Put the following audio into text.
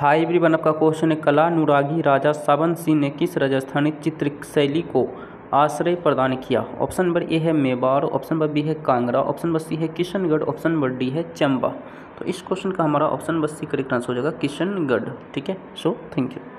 High one आपका question है, कला अनुरागी राजा सावन सिंह ने किस राजस्थानी चित्र शैली को आश्रय प्रदान किया? ऑप्शन नंबर ए है मेवाड़, ऑप्शन नंबर बी है कांगड़ा, ऑप्शन नंबर सी है किशनगढ़, ऑप्शन नंबर डी है चंबा। तो इस क्वेश्चन का हमारा option number C correct answer हो जाएगा किशनगढ़, ठीक है? So thank you